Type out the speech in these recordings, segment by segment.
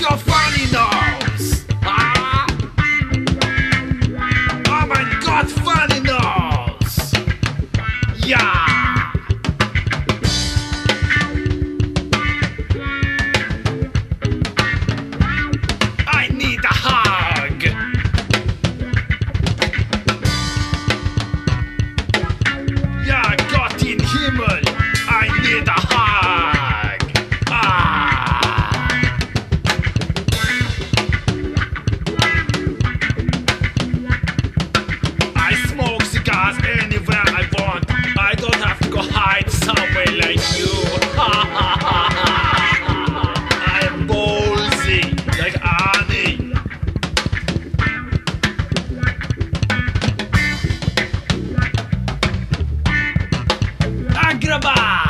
your 着吧。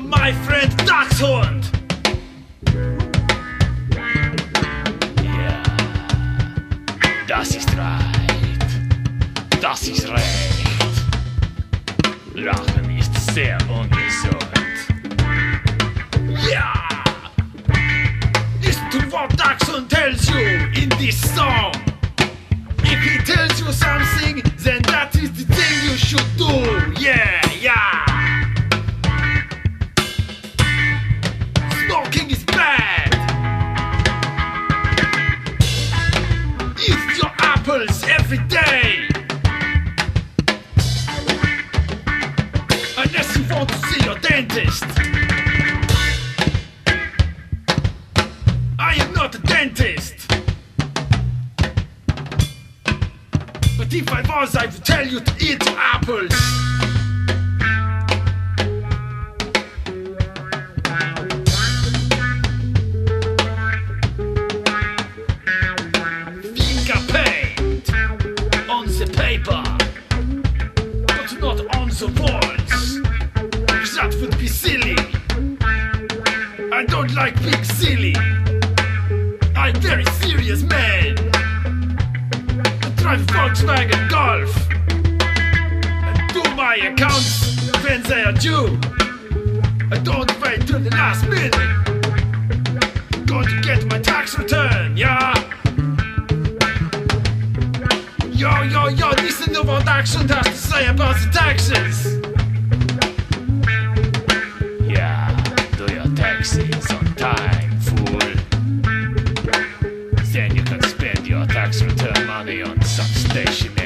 From my friend Dachshund! Ja, das ist right. Das ist recht. Lachen ist sehr ungesund. Yeah! Listen to what Dachshund tells you in this song. If he tells you something, every day. Unless you want to see your dentist. I am not a dentist. But if I was, I would tell you to eat apples. Paper, but not on the walls. That would be silly. I don't like being silly. I'm a very serious man. I drive Volkswagen Golf and do my accounts when they are due. I don't wait till the last minute. Going to get my tax return, yeah? Yo, yo, yo, listen to what Action has to say about the taxes. Yeah, do your taxes on time, fool. Then you can spend your tax return money on some stationery.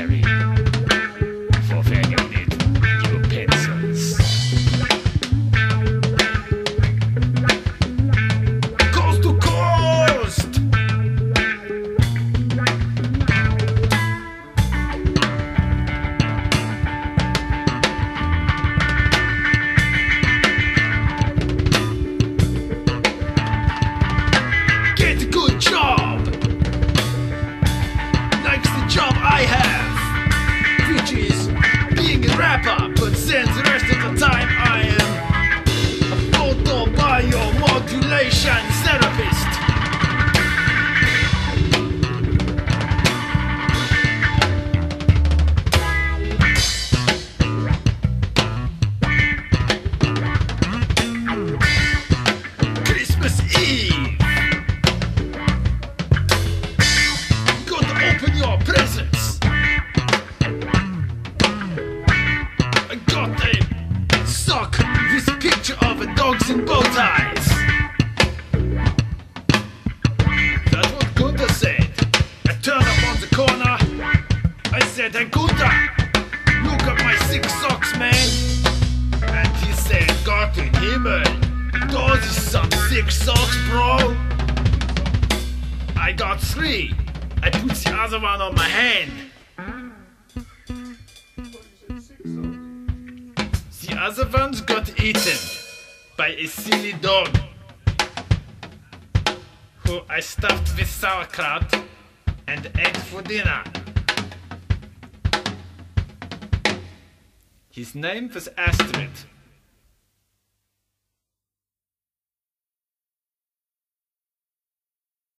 I have. That's what Gunther said. I turned up on the corner. I said, Hey Gunther, look at my six socks, man. And he said, Gott in Himmel, those is some sick socks, bro. I got three. I put the other one on my hand. The other ones got eaten by a silly dog who I stuffed with sauerkraut and ate for dinner. His name was Astrid.